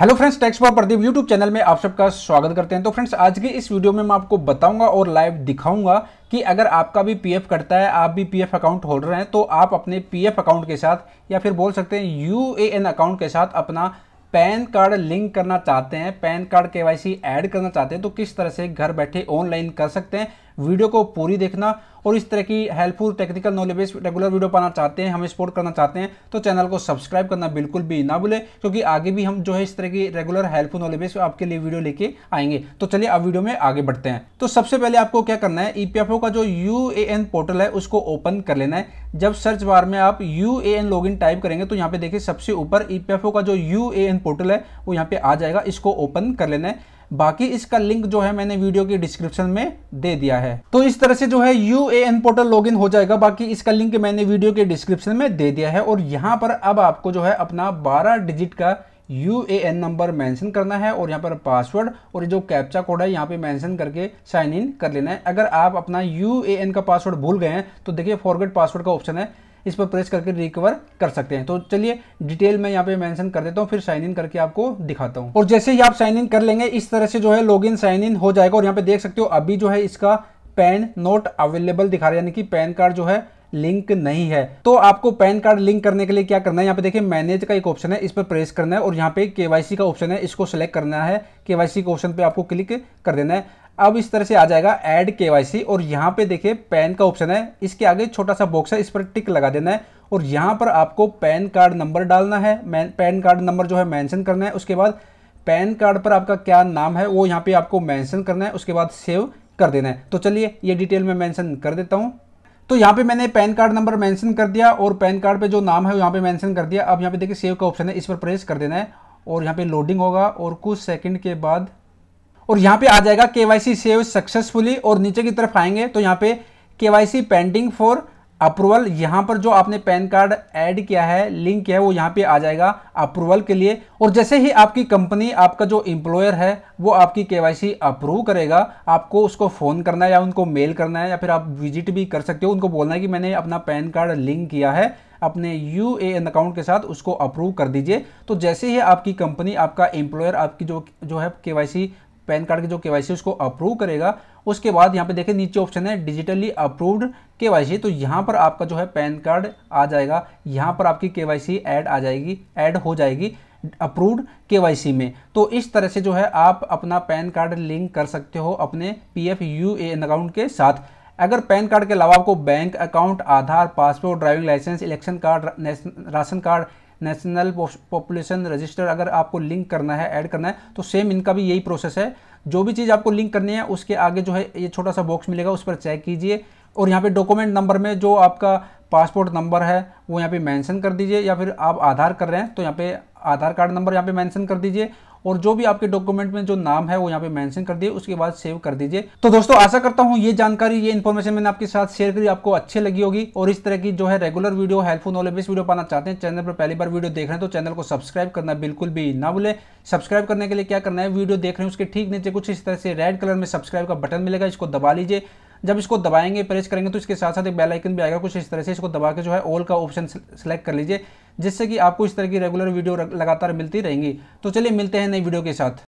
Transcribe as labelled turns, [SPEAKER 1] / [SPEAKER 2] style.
[SPEAKER 1] Hello friends tax for Pradeep YouTube channel में आप सबका स्वागत करते हैं। तो फ्रेंड्स, आज की इस वीडियो में मैं आपको बताऊँगा और लाइव दिखाऊँगा कि अगर आपका भी पीएफ कटता है, आप भी पीएफ अकाउंट होल्डर हैं तो आप अपने पीएफ अकाउंट के साथ या फिर बोल सकते हैं यूएएन अकाउंट के साथ अपना पैन कार्ड लिंक करना चाहते हैं, पैन कार्ड के वाई ऐड करना चाहते हैं तो किस तरह से घर बैठे ऑनलाइन कर सकते हैं। वीडियो को पूरी देखना और इस तरह की helpful technical knowledge regular video पाना चाहते हैं, हमें सपोर्ट करना चाहते हैं तो चैनल को सब्सक्राइब करना बिल्कुल भी ना भूले, क्योंकि आगे भी हम जो है इस तरह की रेगुलर हेल्पफुल नॉलेज आपके लिए वीडियो लेके आएँगे। तो चलिए अब वीडियो में आगे बढ़ते हैं। तो सबसे पहले आपको क्या करना है ईपीएफओ का जो यूएएन पोर्टल है, उसको ओपन कर लेना है। जब सर्च बार में आप U A N login type करेंगे तो यहाँ पे देखिए सबसे ऊपर ईपीएफओ का जो यू ए एन पोर्टल है, वो यहाँ पे आ जाएगा, इसको ओपन कर लेना है। बाकी इसका लिंक जो है मैंने वीडियो की डिस्क्रिप्शन में दे दिया है। तो इस तरह से जो है यूएएन पोर्टल लॉगिन हो जाएगा, बाकी इसका लिंक मैंने वीडियो के डिस्क्रिप्शन में दे दिया है। और यहाँ पर अब आपको जो है अपना 12 डिजिट का U A N number mention करना है और यहाँ पर पासवर्ड और जो कैप्चा कोड है, यहाँ पे मेंशन करके साइन इन कर लेना है। अगर आप अपना यू ए एन का पासवर्ड भूल गए हैं तो देखिए फॉरगेट पासवर्ड का ऑप्शन है। इस पर प्रेस करके रिकवर कर सकते हैं। तो चलिए डिटेल में यहाँ पे मेंशन कर देता हूँ, फिर साइन इन करके आपको दिखाता हूँ। और जैसे ही आप साइन इन कर लेंगे, इस तरह से जो है लॉग इन साइन इन हो जाएगा। और यहाँ पे देख सकते हो, अभी जो है इसका पैन नोट अवेलेबल दिखा रहा है, यानी कि पैन कार्ड जो है लिंक नहीं है। तो आपको पैन कार्ड लिंक करने के लिए क्या करना है? यहाँ पे देखिए मैनेज का एक ऑप्शन है, इस पर प्रेस करना है। और यहाँ पे केवाईसी का ऑप्शन है, इसको सेलेक्ट करना है। केवाईसी के ऑप्शन पे आपको क्लिक कर देना है। अब इस तरह से आ जाएगा ऐड के और यहाँ पे देखिए पैन का ऑप्शन है। इसके आगे छोटा सा बॉक्स है, इस पर टिक लगा देना है और यहाँ पर आपको पैन कार्ड नंबर डालना है। पैन कार्ड नंबर जो है मेंशन करना है। उसके बाद पैन कार्ड पर आपका क्या नाम है, वो यहाँ पे आपको मेंशन करना है। उसके बाद सेव कर देना है। तो चलिए ये डिटेल में मेंशन कर देता हूँ। तो यहाँ पे मैंने पैन कार्ड नंबर मेंशन कर दिया और पैन कार्ड पे जो नाम है यहाँ पे मेंशन कर दिया। अब यहाँ पे देखिए सेव का ऑप्शन है, इस पर प्रेस कर देना है और यहाँ पे लोडिंग होगा और कुछ सेकंड के बाद और यहाँ पे आ जाएगा केवाईसी सेव सक्सेसफुली और नीचे की तरफ़ आएँगे तो यहाँ पे केवाईसी पेंडिंग फॉर अप्रूवल यहाँ पर जो आपने पैन कार्ड ऐड किया है लिंक किया है, वो यहाँ पे आ जाएगा अप्रूवल के लिए। और जैसे ही आपकी कंपनी आपका जो एम्प्लॉयर है, वो आपकी केवाईसी अप्रूव करेगा, आपको उसको फ़ोन करना है या उनको मेल करना है या फिर आप विज़िट भी कर सकते हो, उनको बोलना है कि मैंने अपना पैन कार्ड लिंक किया है, अपने यू ए एन अकाउंट के साथ उसको अप्रूव कर दीजिए। तो जैसे ही आपकी कंपनी आपका एम्प्लॉयर आपकी जो जो है के पैन कार्ड की जो केवाईसी उसको अप्रूव करेगा। उसके बाद यहाँ पे देखें, नीचे ऑप्शन है डिजिटली अप्रूव्ड केवाईसी तो यहाँ पर आपका जो है पैन कार्ड आ जाएगा। यहाँ पर आपकी के ऐड आ जाएगी ऐड हो जाएगी अप्रूव्ड के में। तो इस तरह से जो है आप अपना पैन कार्ड लिंक कर सकते हो अपने P F U N account के साथ। अगर पैन कार्ड के अलावा आपको bank account Aadhaar passport driving licence election card ration card national population register अगर आपको लिंक करना है, ऐड करना है तो सेम इनका भी यही प्रोसेस है। जो भी चीज़ आपको लिंक करनी है, उसके आगे जो है, ये छोटा सा बॉक्स मिलेगा, उस पर चेक कीजिए। और यहाँ पे डॉक्यूमेंट नंबर में जो आपका पासपोर्ट नंबर है, वो यहाँ पे मेंशन कर दीजिए, या फिर आप आधार कर रहे हैं तो यहाँ पे आधार कार्ड नंबर यहाँ पे मेंशन कर दीजिए। और जो भी आपके डॉक्यूमेंट में जो नाम है वो यहाँ पे मेंशन कर दिए, उसके बाद सेव कर दीजिए। तो दोस्तों, आशा करता हूँ ये जानकारी, ये इन्फॉर्मेशन मैंने आपके साथ शेयर करी, आपको अच्छी लगी होगी। और इस तरह की जो है regular video helpful knowledge video पाना चाहते हैं चैनल पर पहली बार वीडियो देख रहे हैं तो चैनल को सब्सक्राइब करना बिल्कुल भी ना भूले। सब्सक्राइब करने के लिए क्या करना है वीडियो देख रहे हैं, उसके ठीक नीचे कुछ इस तरह से रेड कलर में सब्सक्राइब का बटन मिलेगा, इसको दबा लीजिए। जब इसको दबाएँगे प्रेस करेंगे तो इसके साथ साथ एक बेल आइकन भी आएगा, कुछ इस तरह से इसको दबा के जो है ऑल का ऑप्शन सेलेक्ट कर लीजिए। जिससे कि आपको इस तरह की रेगुलर वीडियो लगातार मिलती रहेंगी। तो चलिए मिलते हैं नई वीडियो के साथ।